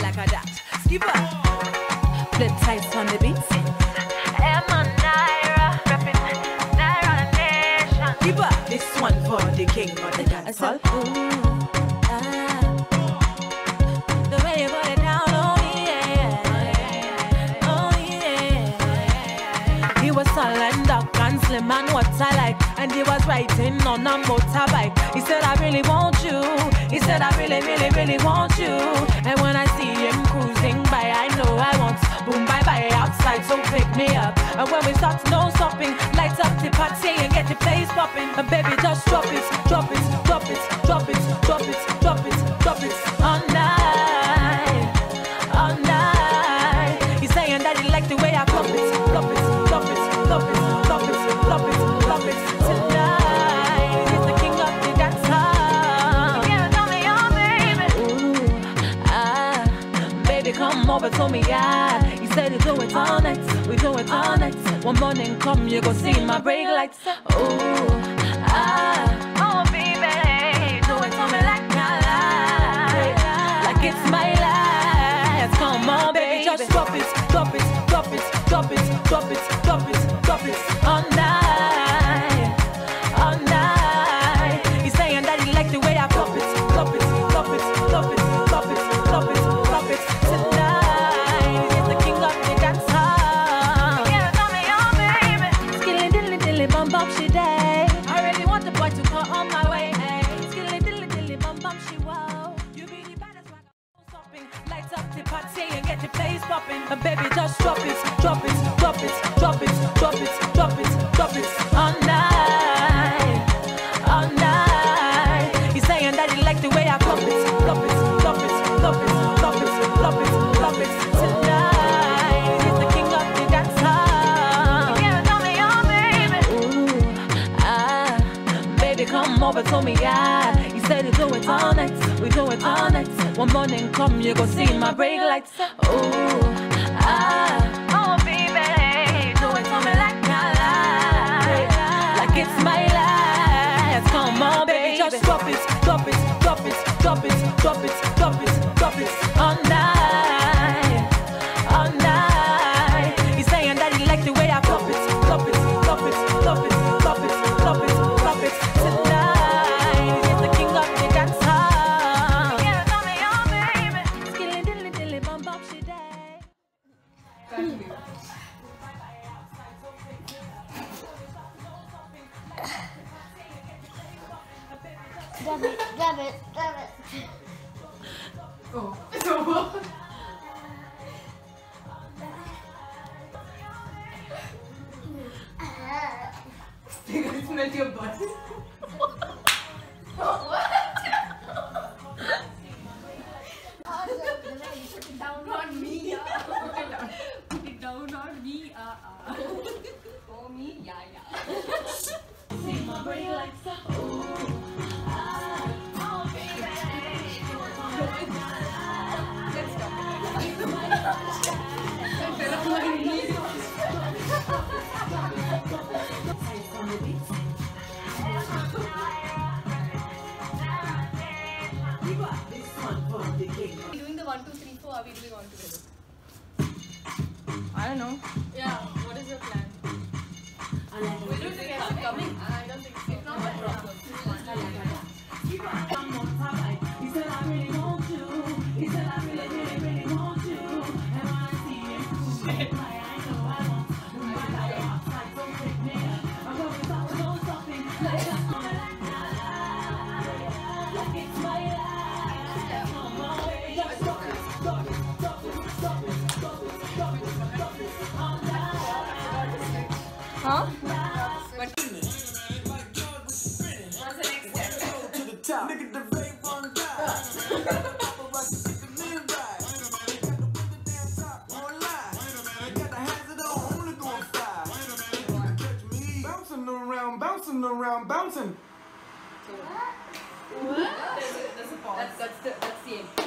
Like a that. Skip up. Flip tight on the beats. Emma Nyra, reppin' Naira Nation. Skip up. This one for the king of the dance hall. ah. The way you put it down, oh yeah, oh yeah. He was and dark and slim and what I like. And he was riding on a motorbike. He said, I really want you. He said, I really, really, really want you. And when I I want boom, bye bye outside. So pick me up. And when we start no stopping, light up the party and get the place popping. And baby, just drop it, drop it, drop it, baby, come over to me, yeah. You said he do it all night, we do it all night. One morning come, you go see my brake lights. Ooh, ah, Oh, baby, do it to me like I like. like it's my life. Come on, baby, just drop it, drop it, drop it, drop it, drop it, drop it, drop it all party and get the place popping. And baby just drop it, drop it, drop it, drop it, drop it, drop it, drop it all night, all night. He's saying that he like the way I flop it, flop it, flop it, flop it, flop it, flop it, flop it tonight. He's the king of the dance hall. Yeah, tell me your baby. Ooh, ah, baby, come over to me, yeah. We it all night. One morning come, you go see my brake lights. Ooh, ah, Grab it, grab it, grab it. smelled your butt. down Not me, yeah. Put it down. Put it down on me, uh, uh. For me, yeah, yeah. Let's stop it. I fell on my knees. doing the one, two, three, four? Are we doing all together? I don't know. Yeah. What is your plan? Only going five. Nigga, catch me bouncing around, bouncing around, bouncing. That's, that's, the, that's the aim.